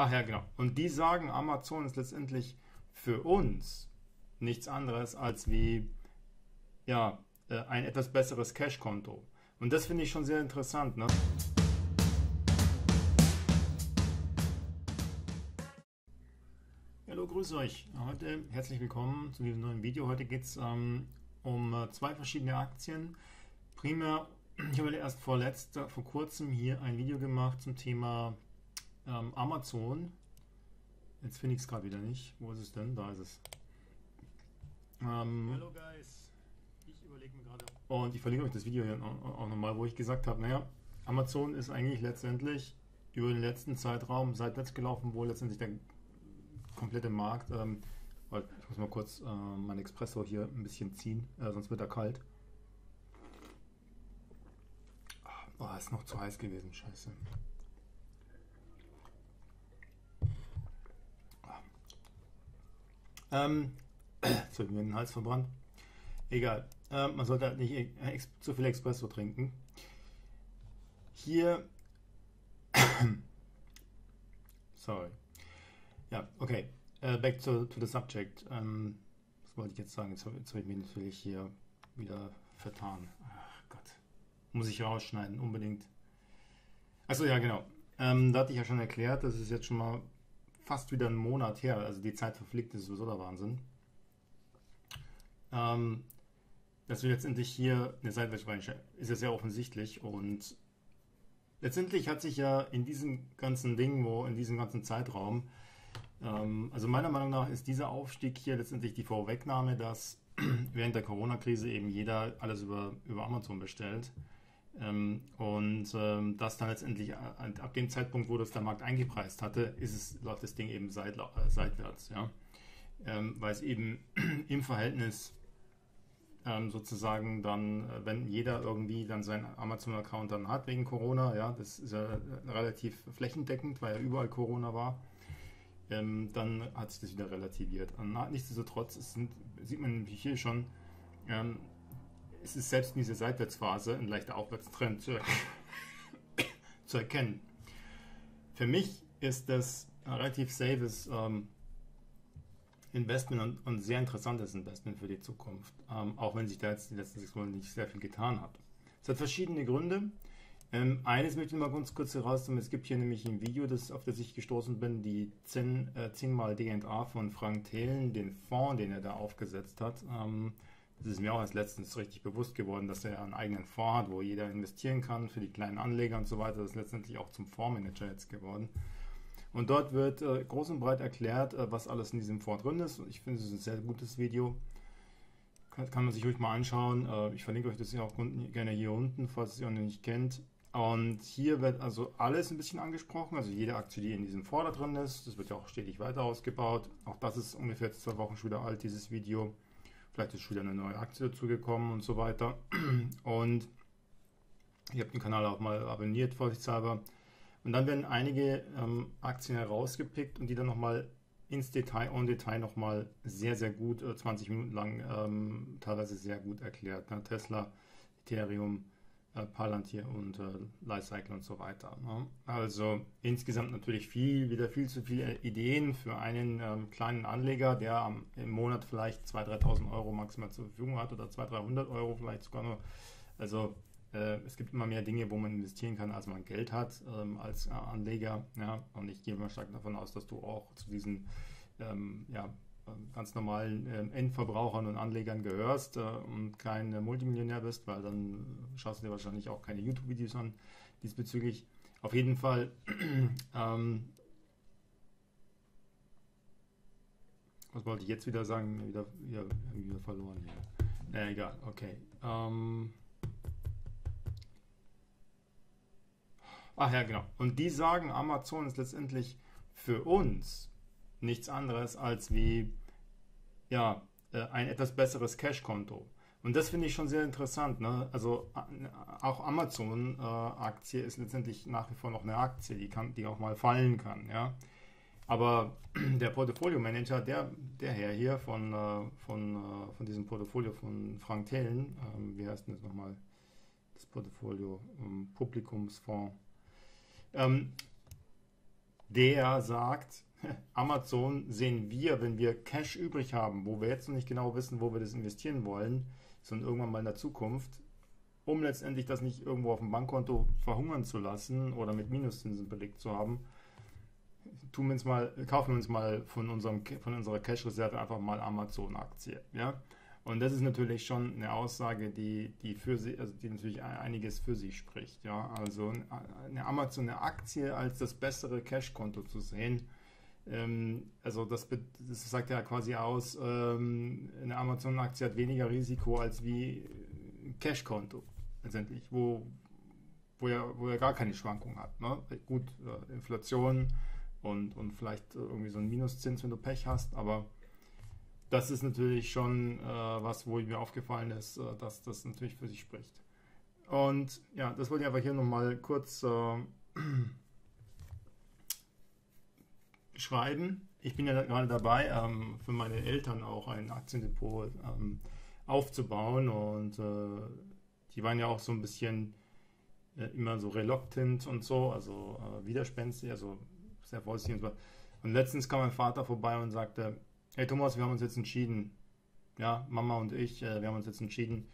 Ach ja, genau. Und die sagen, Amazon ist letztendlich für uns nichts anderes als wie ja, äh, ein etwas besseres Cash-Konto. Und das finde ich schon sehr interessant. Ne? Hallo, grüß euch. Heute herzlich willkommen zu diesem neuen Video. Heute geht es ähm, um äh, zwei verschiedene Aktien. Primär, ich habe erst vorletzt, äh, vor kurzem hier ein Video gemacht zum Thema ähm, Amazon. Jetzt finde ich es gerade wieder nicht. Wo ist es denn? Da ist es. Ähm, Hello guys. Ich überlege mir gerade. Und ich verlinke euch das Video hier auch nochmal, wo ich gesagt habe, naja, Amazon ist eigentlich letztendlich über den letzten Zeitraum seitwärts gelaufen, wo letztendlich der komplette Markt, ähm, ich muss mal kurz äh, meinen Espresso hier ein bisschen ziehen, äh, sonst wird er kalt. Oh, ist noch zu heiß gewesen, scheiße. Ähm, jetzt habe ich mir den Hals verbrannt. Egal. Ähm, man sollte halt nicht äh, zu viel Espresso trinken. Hier. Sorry. Ja, okay. Uh, back to, to the subject. Ähm, was wollte ich jetzt sagen? Jetzt, jetzt habe ich mich natürlich hier wieder vertan. Ach Gott. Muss ich rausschneiden, unbedingt. Achso, ja, genau. Ähm, da hatte ich ja schon erklärt, das ist jetzt schon mal fast wieder einen Monat her. Also die Zeit verfliegt, ist sowieso der Wahnsinn. Ähm, dass wir letztendlich hier eine Seitwärtsbeine ist ja sehr offensichtlich und letztendlich hat sich ja in diesem ganzen Ding, wo in diesem ganzen Zeitraum, ähm, also meiner Meinung nach ist dieser Aufstieg hier letztendlich die Vorwegnahme, dass während der Corona-Krise eben jeder alles über, über Amazon bestellt. Ähm, und ähm, das dann letztendlich äh, ab dem Zeitpunkt, wo das der Markt eingepreist hatte, ist es, läuft das Ding eben seit, äh, seitwärts, ja. Ähm, weil es eben im Verhältnis ähm, sozusagen dann, äh, wenn jeder irgendwie dann seinen Amazon-Account dann hat wegen Corona, ja, das ist ja relativ flächendeckend, weil ja überall Corona war, ähm, dann hat sich das wieder relativiert. Und nichtsdestotrotz sind, sieht man hier schon, ähm, es ist selbst in dieser Seitwärtsphase ein leichter Aufwärtstrend zu, zu erkennen. Für mich ist das ein relativ safes ähm, Investment und ein sehr interessantes Investment für die Zukunft, ähm, auch wenn sich da jetzt die letzten sechs Monate nicht sehr viel getan hat. Es hat verschiedene Gründe. Ähm, eines möchte ich mal ganz kurz herausnehmen. Es gibt hier nämlich ein Video, das, auf das ich gestoßen bin, die 10, äh, 10 mal DNA von Frank Thelen, den Fonds, den er da aufgesetzt hat. Ähm, das ist mir auch erst letztens richtig bewusst geworden, dass er einen eigenen Fonds hat, wo jeder investieren kann für die kleinen Anleger und so weiter. Das ist letztendlich auch zum Fondsmanager jetzt geworden. Und dort wird äh, groß und breit erklärt, äh, was alles in diesem Fonds drin ist. Ich finde, es ist ein sehr gutes Video. Kann, kann man sich ruhig mal anschauen. Äh, ich verlinke euch das ja auch gerne hier unten, falls ihr es noch nicht kennt. Und hier wird also alles ein bisschen angesprochen, also jede Aktie, die in diesem Fonds drin ist. Das wird ja auch stetig weiter ausgebaut. Auch das ist ungefähr zwei Wochen schon wieder alt, dieses Video. Vielleicht ist schon wieder eine neue Aktie dazugekommen und so weiter. Und ihr habt den Kanal auch mal abonniert, vorsichtshalber. Und dann werden einige ähm, Aktien herausgepickt und die dann nochmal ins Detail, on Detail nochmal sehr, sehr gut, äh, 20 Minuten lang, ähm, teilweise sehr gut erklärt. Ne? Tesla, Ethereum, Palantir und äh, Lifecycle und so weiter. Ne? Also insgesamt natürlich viel, wieder viel zu viele Ideen für einen ähm, kleinen Anleger, der am, im Monat vielleicht 2.000, 3.000 Euro maximal zur Verfügung hat oder 200, 300 Euro vielleicht sogar nur. Also äh, es gibt immer mehr Dinge, wo man investieren kann, als man Geld hat ähm, als äh, Anleger. Ja? Und ich gehe mal stark davon aus, dass du auch zu diesen ähm, ja, ganz normalen äh, Endverbrauchern und Anlegern gehörst äh, und kein äh, Multimillionär bist, weil dann schaust du dir wahrscheinlich auch keine YouTube-Videos an diesbezüglich. Auf jeden Fall, ähm, was wollte ich jetzt wieder sagen? Wieder, wieder, wieder verloren hier. Äh, egal, okay. Ähm, ach ja, genau. Und die sagen, Amazon ist letztendlich für uns nichts anderes als wie ja, äh, ein etwas besseres Cash-Konto. Und das finde ich schon sehr interessant. Ne? Also auch Amazon-Aktie äh, ist letztendlich nach wie vor noch eine Aktie, die, kann, die auch mal fallen kann. Ja? Aber der Portfolio-Manager, der, der Herr hier von, äh, von, äh, von diesem Portfolio von Frank Thelen, ähm, wie heißt denn das nochmal? Das Portfolio ähm, Publikumsfonds. Ähm, der sagt, Amazon sehen wir, wenn wir Cash übrig haben, wo wir jetzt noch nicht genau wissen, wo wir das investieren wollen, sondern irgendwann mal in der Zukunft, um letztendlich das nicht irgendwo auf dem Bankkonto verhungern zu lassen oder mit Minuszinsen belegt zu haben, tun wir uns mal, kaufen wir uns mal von, unserem, von unserer Cash-Reserve einfach mal Amazon-Aktie. Ja? Und das ist natürlich schon eine Aussage, die, die für sie, also die natürlich einiges für sich spricht. Ja? Also eine Amazon, eine Aktie als das bessere Cash-Konto zu sehen, ähm, also das, das, sagt ja quasi aus, ähm, eine Amazon-Aktie hat weniger Risiko als wie ein Cash-Konto letztendlich, wo, wo, er, wo er gar keine Schwankung hat. Ne? Gut, äh, Inflation und, und vielleicht irgendwie so ein Minuszins, wenn du Pech hast, aber das ist natürlich schon äh, was, wo mir aufgefallen ist, äh, dass das natürlich für sich spricht. Und ja, das wollte ich einfach hier nochmal kurz äh, schreiben. Ich bin ja gerade dabei, ähm, für meine Eltern auch ein Aktiendepot ähm, aufzubauen und äh, die waren ja auch so ein bisschen äh, immer so reluctant und so, also äh, widerspenstig, also sehr vorsichtig und so. Und letztens kam mein Vater vorbei und sagte, hey Thomas, wir haben uns jetzt entschieden, ja, Mama und ich, äh, wir haben uns jetzt entschieden,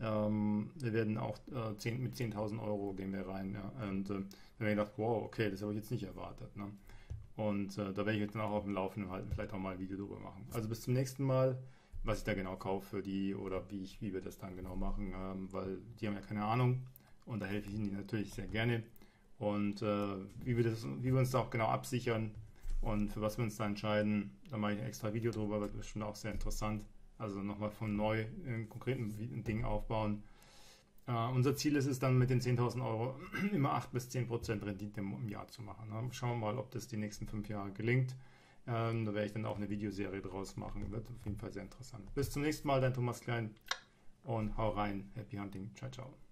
ähm, wir werden auch äh, 10, mit 10.000 Euro gehen wir rein. Ja. Und äh, dann habe ich gedacht, wow, okay, das habe ich jetzt nicht erwartet. Ne? Und äh, da werde ich jetzt dann auch auf dem Laufenden halten, vielleicht auch mal ein Video drüber machen. Also bis zum nächsten Mal, was ich da genau kaufe für die oder wie, ich, wie wir das dann genau machen, ähm, weil die haben ja keine Ahnung und da helfe ich ihnen natürlich sehr gerne. Und äh, wie, wir das, wie wir uns da auch genau absichern und für was wir uns da entscheiden, da mache ich ein extra Video drüber, wird bestimmt auch sehr interessant. Also nochmal von neu einen konkreten Ding aufbauen. Uh, unser Ziel ist es dann mit den 10.000 Euro immer 8 bis 10 Prozent Rendite im Jahr zu machen. Ne? Schauen wir mal, ob das die nächsten fünf Jahre gelingt. Ähm, da werde ich dann auch eine Videoserie draus machen. Wird auf jeden Fall sehr interessant. Bis zum nächsten Mal, dein Thomas Klein und hau rein. Happy Hunting. Ciao, ciao.